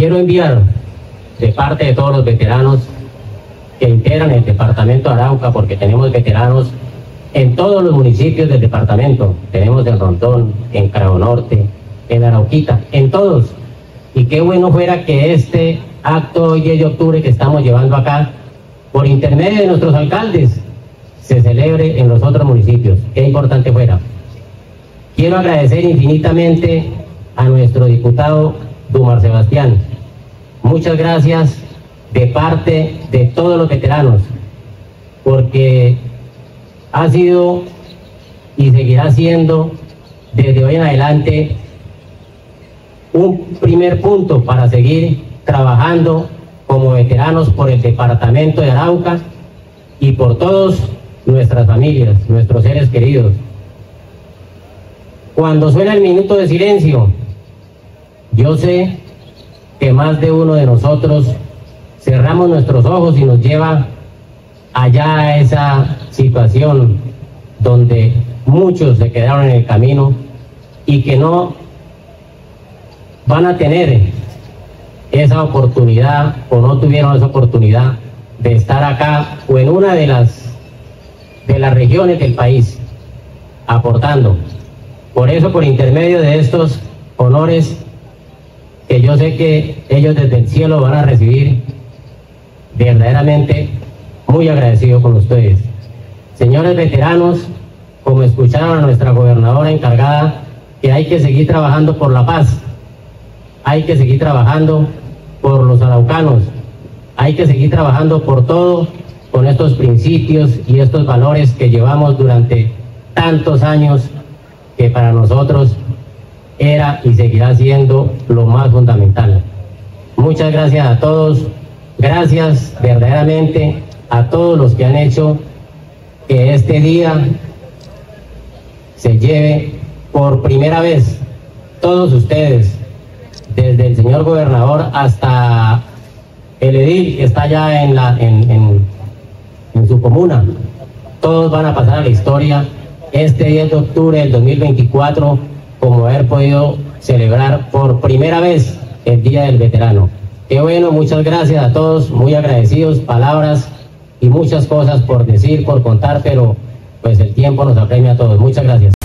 quiero enviar de parte de todos los veteranos que integran el departamento de Arauca, porque tenemos veteranos en todos los municipios del departamento. Tenemos en Rondón, en Carabobo Norte, en Arauquita, en todos. Y qué bueno fuera que este acto 10 de octubre que estamos llevando acá, por intermedio de nuestros alcaldes, se celebre en los otros municipios. Qué importante fuera. Quiero agradecer infinitamente a nuestro diputado Dumar Sebastián. Muchas gracias de parte de todos los veteranos, porque ha sido y seguirá siendo desde hoy en adelante un primer punto para seguir trabajando como veteranos por el departamento de Arauca y por todos nuestras familias, nuestros seres queridos. Cuando suena el minuto de silencio, yo sé que más de uno de nosotros cerramos nuestros ojos y nos lleva allá a esa situación donde muchos se quedaron en el camino y que no van a tener esa oportunidad o no tuvieron esa oportunidad de estar acá o en una de las de las regiones del país aportando. Por eso, por intermedio de estos honores que yo sé que ellos desde el cielo van a recibir, verdaderamente muy agradecido con ustedes. Señores veteranos, como escucharon a nuestra gobernadora encargada, que hay que seguir trabajando por la paz, hay que seguir trabajando por los araucanos, hay que seguir trabajando por todo con estos principios y estos valores que llevamos durante tantos años que para nosotros era y seguirá siendo lo más fundamental. Muchas gracias a todos, gracias verdaderamente a todos los que han hecho que este día se lleve por primera vez, todos ustedes, desde el señor gobernador hasta el edil que está allá en, la, en, en su comuna. Todos van a pasar a la historia este 10 de octubre del 2024 como haber podido celebrar por primera vez el Día del Veterano. Qué bueno, muchas gracias a todos, muy agradecidos, palabras y muchas cosas por decir, por contar, pero pues el tiempo nos apremia a todos. Muchas gracias.